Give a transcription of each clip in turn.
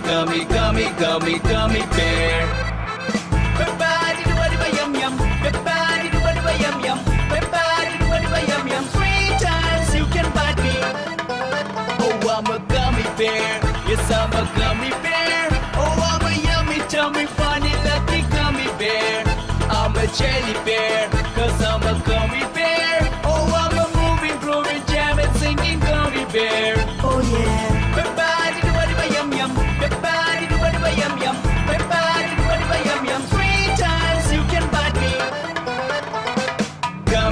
gummy, gummy, gummy, gummy bear. Ba-ba-dee doo ba dee yum yum. Ba-ba-dee doo ba dee yum yum. Ba-ba-dee doo ba yum yum. Three times you can bite me. Oh, I'm a gummy bear. Yes, I'm a gummy bear. Oh, I'm a yummy, tummy, funny, lucky gummy bear. I'm a jelly bear, cause I'm a gummy bear. Oh, I'm a moving, grooving, jamming, singing gummy bear. Oh yeah.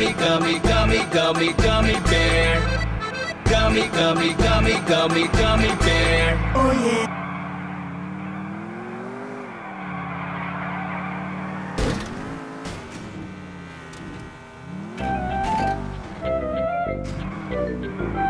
Gummy, gummy, gummy, gummy, gummy bear. Gummy, gummy, gummy, gummy, gummy bear. Oh yeah. Daddy